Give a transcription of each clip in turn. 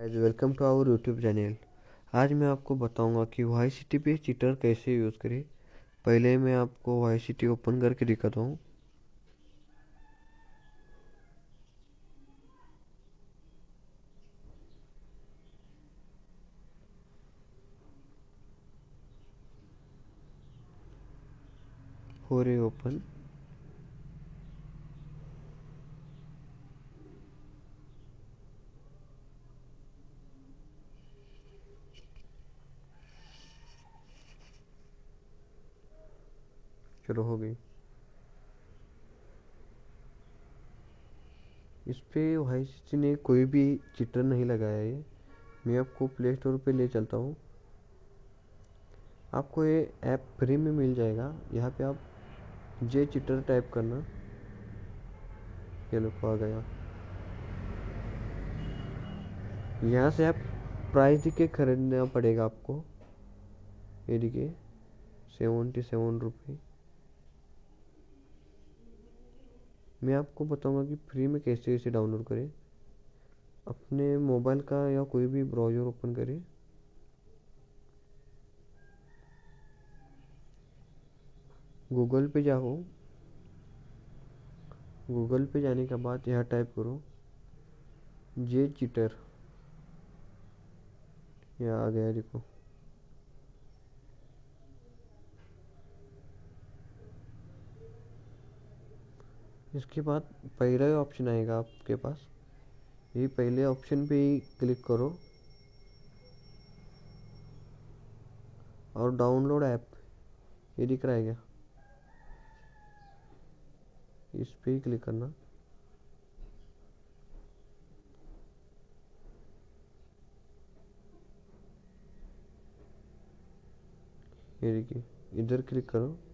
Guys welcome to our YouTube channel आज मैं आपको बताऊँगा कि वाई सिटी पे चीटर कैसे यूज़ करें। पहले मैं आपको वाई सिटी ओपन करके दिखाता हूँ। हो रही ओपन चलो हो गई। इस पे वाई सिटी ने कोई भी चिटर नहीं लगाया है। मैं आपको प्ले स्टोर पे ले चलता हूँ। आपको ये ऐप फ्री में मिल जाएगा। यहाँ पे आप जे चिटर टाइप करना। ये लो आ गया। यहाँ से आप प्राइस दिखे खरीदना पड़ेगा आपको। ये देखिए सेवेंटी सेवन रुपये मैं आपको बताऊँगा कि फ्री में कैसे इसे डाउनलोड करें। अपने मोबाइल का या कोई भी ब्राउज़र ओपन करें। गूगल पे जाओ। गूगल पे जाने के बाद यहाँ टाइप करो जे चिटर यहाँ आ गया देखो। इसके बाद पहला ही ऑप्शन आएगा आपके पास। ये पहले ऑप्शन पे ही क्लिक करो। और डाउनलोड ऐप ये दिख रहा है क्या? इस पे ही क्लिक करना। ये देखिए, इधर क्लिक करो।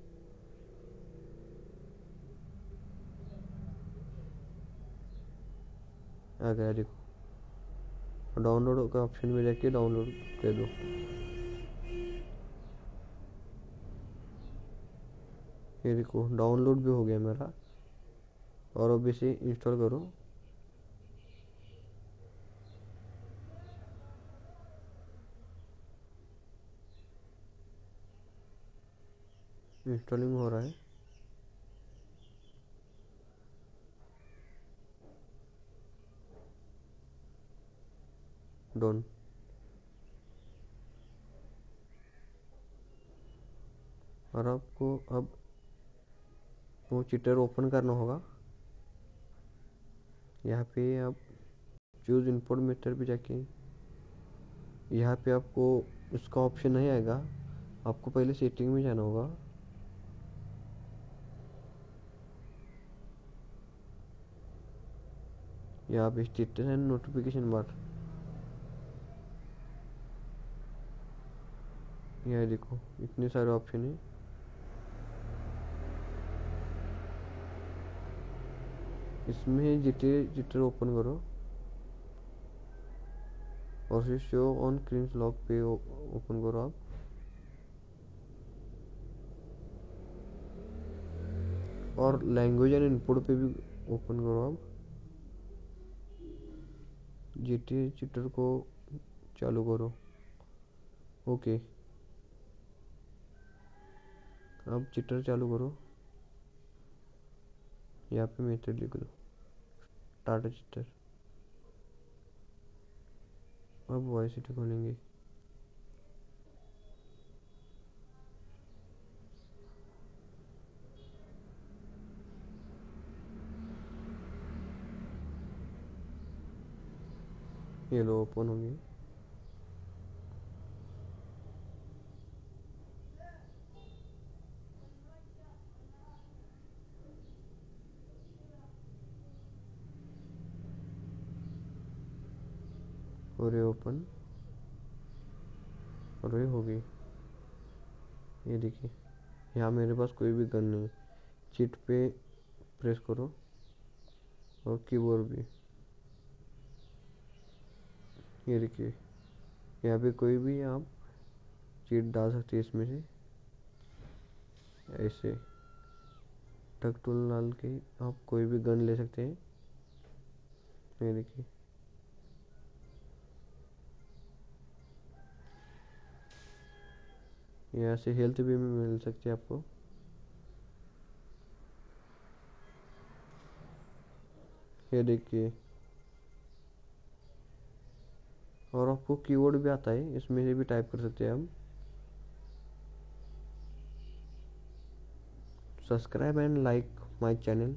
आ गया देखो। डाउनलोड का ऑप्शन में जाके डाउनलोड कर दो। ये देखो डाउनलोड भी हो गया मेरा। और अब इसे इंस्टॉल करो। इंस्टॉलिंग हो रहा है। डन। और आपको अब वो चिटर ओपन करना होगा। यहाँ पे आप चूज़ इनपुट मेथड पे जाके, यहाँ पे आपको उसका ऑप्शन नहीं आएगा। आपको पहले सेटिंग में जाना होगा। यहाँ पे स्टेटस एंड नोटिफिकेशन बार यहाँ देखो, इतने सारे ऑप्शन है। इसमें जिटर जिटर ओपन करो। और फिर शो ऑन क्रीम्स लॉक पे ओपन करो आप। और लैंग्वेज एंड इनपुट पे भी ओपन करो आप। जी टी चिटर को चालू करो। ओके अब चिटर चालू करो। यहाँ पे मेथड लिख दो। Tata cheater. अब वाई सिटी खोलेंगे। ये लो ओपन होंगे। और ये ओपन। और ये हो गई ये देखिए, यहाँ मेरे पास कोई भी गन नहीं चिट पे प्रेस करो। और कीबोर्ड भी। ये देखिए, यहाँ पे कोई भी आप चीट डाल सकते हैं इसमें से। ऐसे। टक टूल डाल के आप कोई भी गन ले सकते हैं। ये देखिए। यहाँ से हेल्थ भी मिल सकती है आपको। ये देखिए। और आपको कीवर्ड भी आता है, इसमें से भी टाइप कर सकते हैं हम। Subscribe and like my channel